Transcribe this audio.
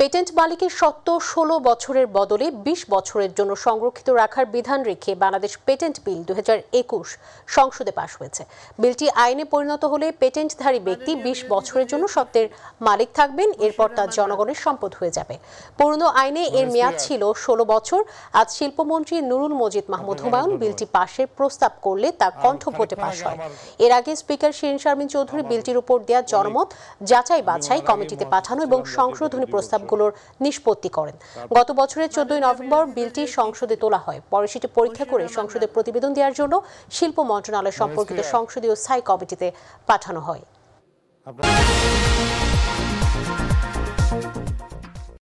Patent মালিকের সত্ত্ব ষোলো বছরের বদলে ২০ বছরের জন্য সংরক্ষিত রাখার বিধান রেখে বাংলাদেশ পেটেন্ট বিল দু সংসদে পাশ হয়েছে। বিলটি আইনে পরিণত হলে পেটেন্টধারী ব্যক্তি ২০ বছরের জন্য সত্ত্বের মালিক থাকবেন, এরপর তা জনগণের সম্পদ হয়ে যাবে। পুরনো আইনে এর মেয়াদ ছিল ষোলো বছর। আজ শিল্পমন্ত্রী নুরুল মজিদ মাহমুদ হুমায়ুন বিলটি পাশের প্রস্তাব করলে তা কণ্ঠভোটে পাশ হয়। এর আগে স্পিকার শিরিন শারমিন চৌধুরী বিলটির উপর দেওয়া জনমত যাচাই বাছাই কমিটিতে পাঠানো এবং সংশোধনী প্রস্তাবগুলোর নিষ্পত্তি করেন। গত বছরের চোদ্দই নভেম্বর বিলটি সংসদে তোলা হয়। পরে সেটি পরীক্ষা করে সংসদে প্রতিবেদন দেওয়ার জন্য শিল্প মন্ত্রণালয় সম্পর্কিত সংসদীয় স্থায়ী কমিটিতে পাঠানো হয়।